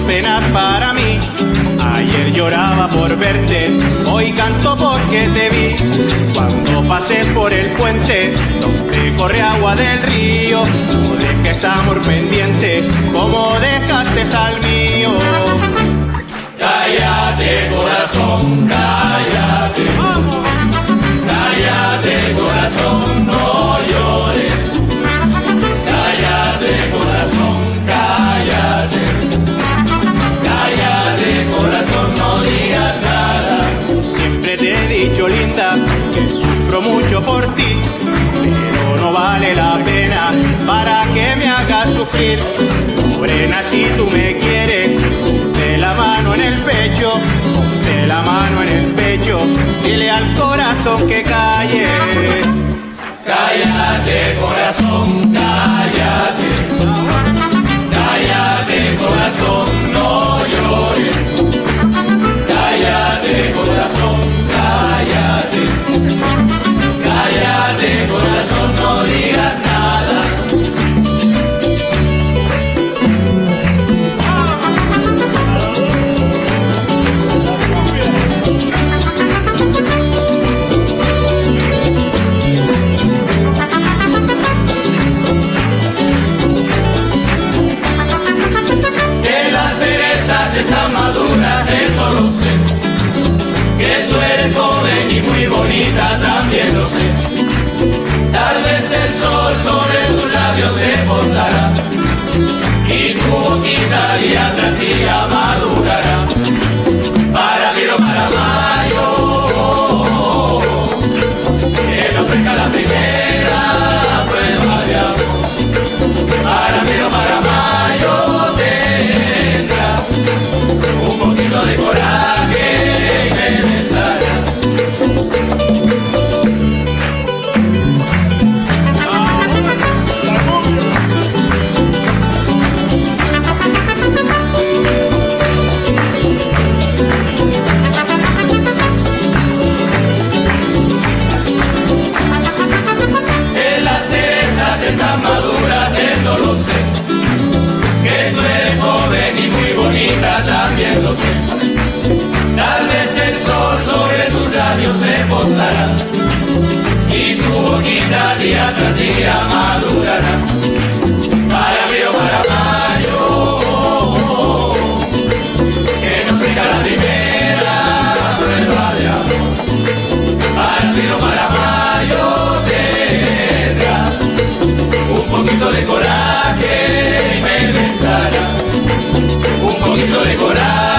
tus penas para mí. Ayer lloraba por verte, hoy canto porque te vi. Cuando pasé por el puente donde corre agua del río, no dejes amor pendiente como dejaste al mío. Cállate corazón. Thank you. gozará y tu quitaría madurará. reposará y tu boquita día tras día madurará. Para frío, para mayo, que nos venga la primera prueba de amor. Para frío, para mayo tendrá un poquito de coraje y me besará. Un poquito de coraje.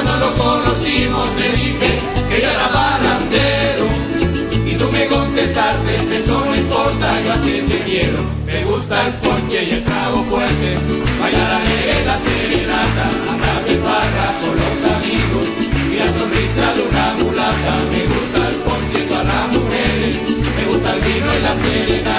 Cuando nos conocimos me dije que yo era barrandero y tú me contestaste, eso no importa, yo así te quiero. Me gusta el ponche y el trago fuerte, bailar alegre la serenata, andar de farra con los amigos y la sonrisa de una mulata. Me gusta el ponche y las mujeres, me gusta el vino y la serenata.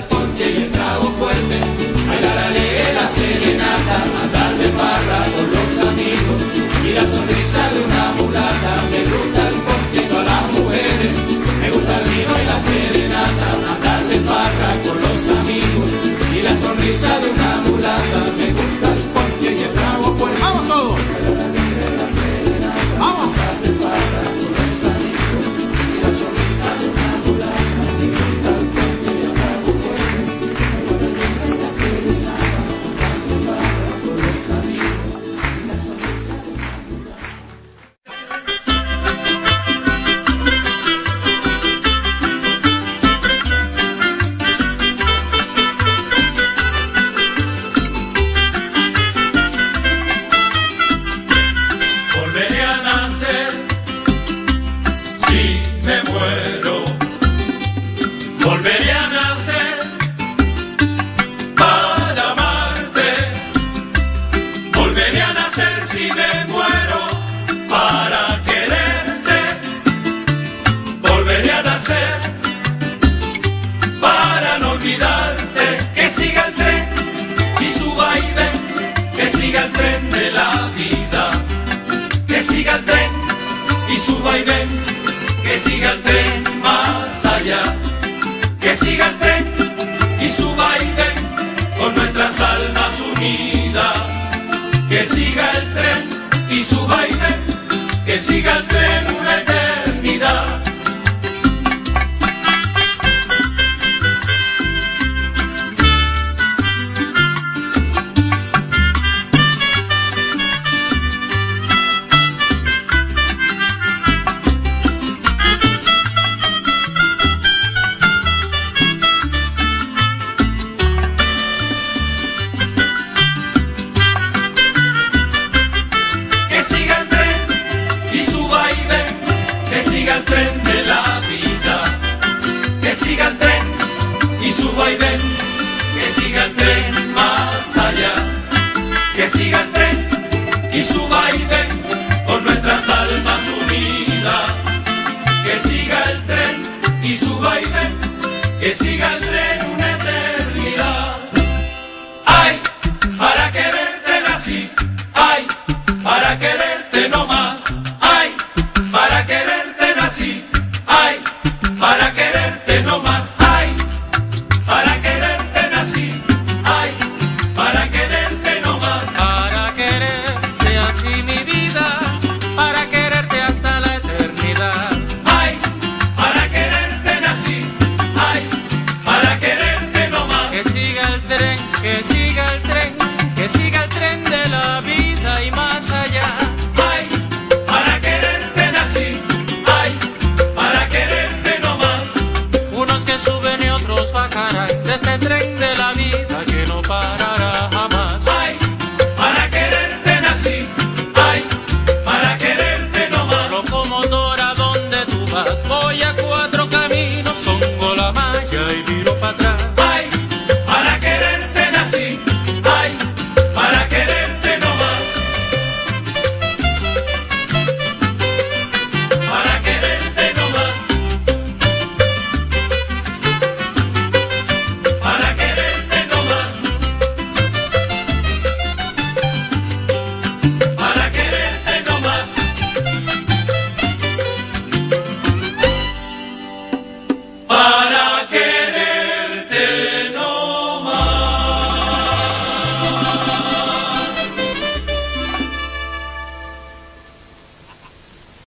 vai. que siga el tren y su baile, que siga el tren de la vida, que siga el tren y su baile, que siga el tren más allá, que siga el tren